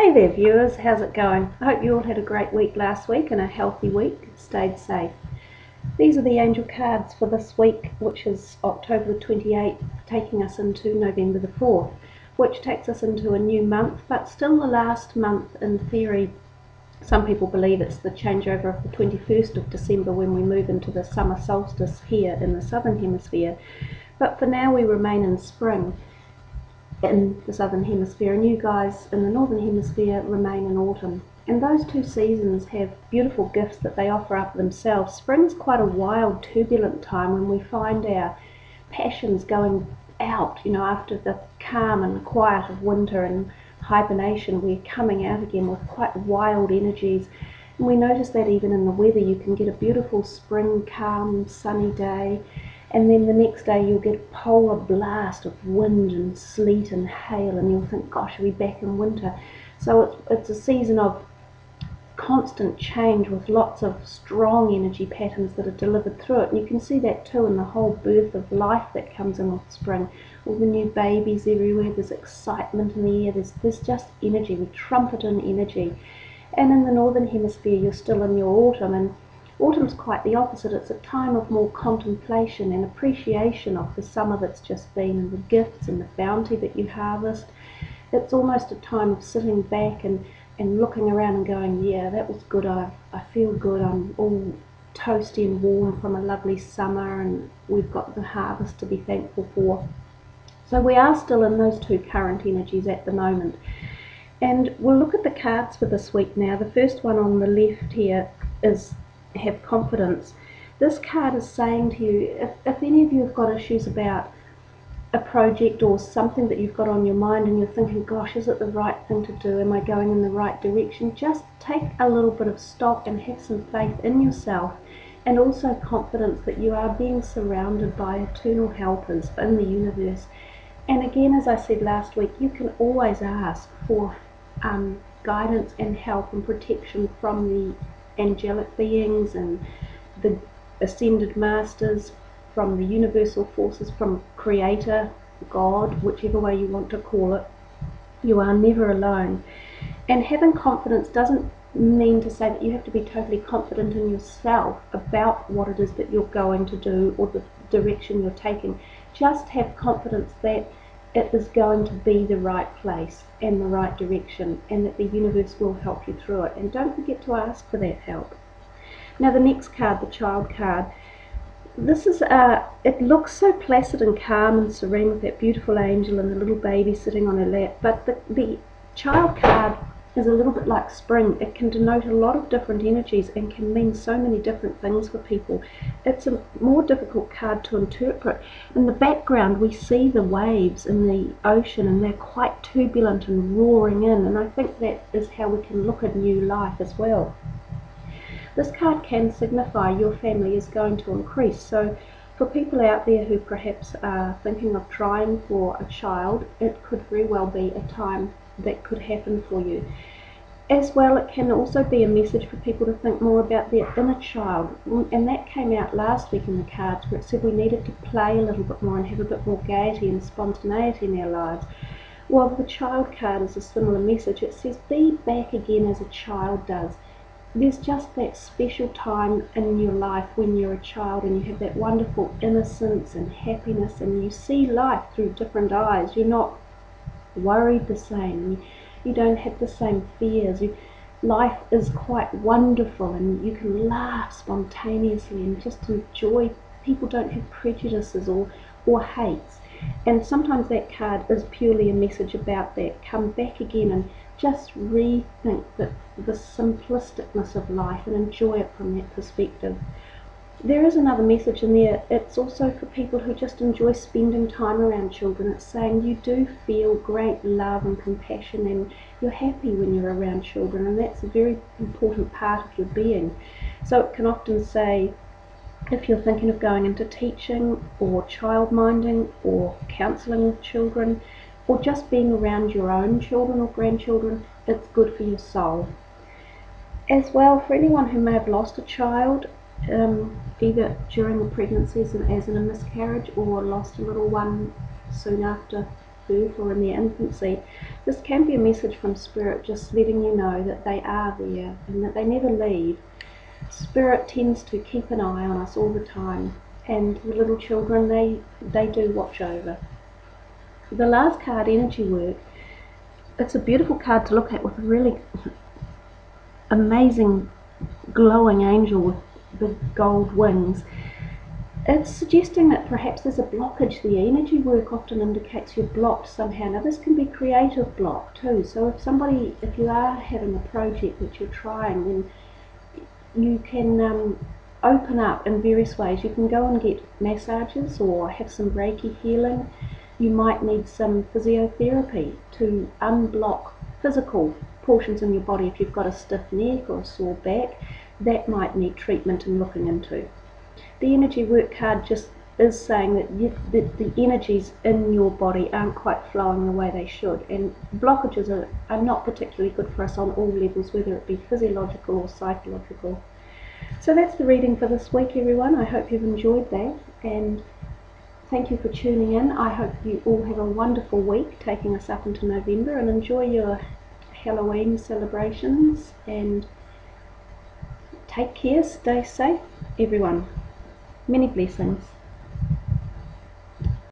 Hey there viewers, how's it going? I hope you all had a great week last week and a healthy week, stayed safe. These are the angel cards for this week, which is October the 28th, taking us into November the 4th, which takes us into a new month, but still the last month in theory. Some people believe it's the changeover of the 21st of December when we move into the summer solstice here in the southern hemisphere, but for now we remain in spring in the southern hemisphere, and you guys in the northern hemisphere remain in autumn. And those two seasons have beautiful gifts that they offer up themselves. Spring's quite a wild, turbulent time when we find our passions going out, you know, after the calm and quiet of winter and hibernation, we're coming out again with quite wild energies. And we notice that even in the weather, you can get a beautiful spring, calm, sunny day and then the next day you'll get a polar blast of wind and sleet and hail and you'll think gosh we're we back in winter. So it's, it's a season of constant change with lots of strong energy patterns that are delivered through it. And you can see that too in the whole birth of life that comes in with spring. All the new babies everywhere there's excitement in the air there's, there's just energy we trumpet in energy. And in the northern hemisphere you're still in your autumn and Autumn's quite the opposite. It's a time of more contemplation and appreciation of the summer that's just been and the gifts and the bounty that you harvest. It's almost a time of sitting back and, and looking around and going, yeah, that was good. I, I feel good. I'm all toasty and warm from a lovely summer and we've got the harvest to be thankful for. So we are still in those two current energies at the moment. And we'll look at the cards for this week now. The first one on the left here is have confidence. This card is saying to you, if, if any of you have got issues about a project or something that you've got on your mind and you're thinking, gosh, is it the right thing to do? Am I going in the right direction? Just take a little bit of stock and have some faith in yourself and also confidence that you are being surrounded by eternal helpers in the universe. And again, as I said last week, you can always ask for um, guidance and help and protection from the angelic beings and the ascended masters from the universal forces, from Creator, God, whichever way you want to call it. You are never alone. And having confidence doesn't mean to say that you have to be totally confident in yourself about what it is that you're going to do or the direction you're taking. Just have confidence that it is going to be the right place and the right direction and that the universe will help you through it. And don't forget to ask for that help. Now the next card, the child card, this is, uh, it looks so placid and calm and serene with that beautiful angel and the little baby sitting on her lap, but the, the child card is a little bit like spring. It can denote a lot of different energies and can mean so many different things for people. It's a more difficult card to interpret. In the background, we see the waves in the ocean and they're quite turbulent and roaring in, and I think that is how we can look at new life as well. This card can signify your family is going to increase. So for people out there who perhaps are thinking of trying for a child, it could very well be a time that could happen for you. As well, it can also be a message for people to think more about their inner child. Mm, and that came out last week in the cards where it said we needed to play a little bit more and have a bit more gaiety and spontaneity in our lives. Well, the child card is a similar message. It says be back again as a child does. There's just that special time in your life when you're a child and you have that wonderful innocence and happiness and you see life through different eyes. You're not worried the same. You, don't have the same fears. You, life is quite wonderful and you can laugh spontaneously and just enjoy. People don't have prejudices or, or hates. And sometimes that card is purely a message about that. Come back again and just rethink the, the simplisticness of life and enjoy it from that perspective there is another message in there. It's also for people who just enjoy spending time around children. It's saying you do feel great love and compassion and you're happy when you're around children, and that's a very important part of your being. So it can often say, if you're thinking of going into teaching or child minding or counselling children or just being around your own children or grandchildren, it's good for your soul. As well, for anyone who may have lost a child, um, either during the pregnancy as as in a miscarriage or lost a little one soon after birth or in their infancy, this can be a message from Spirit just letting you know that they are there and that they never leave. Spirit tends to keep an eye on us all the time, and the little children, they, they do watch over. The last card, Energy Work, it's a beautiful card to look at with a really amazing glowing angel with big gold wings. It's suggesting that perhaps there's a blockage there. Energy work often indicates you're blocked somehow. Now this can be creative block too. So if somebody, if you are having a project that you're trying, then you can um, open up in various ways. You can go and get massages or have some Reiki healing. You might need some physiotherapy to unblock physical portions in your body. If you've got a stiff neck or a sore back, that might need treatment and looking into. The energy work card just is saying that, you, the energies in your body aren't quite flowing the way they should, and blockages are, are not particularly good for us on all levels, whether it be physiological or psychological. So that's the reading for this week, everyone. I hope you've enjoyed that, and thank you for tuning in. I hope you all have a wonderful week, taking us up into November, and enjoy your Halloween celebrations. And take care, stay safe, everyone. Many blessings.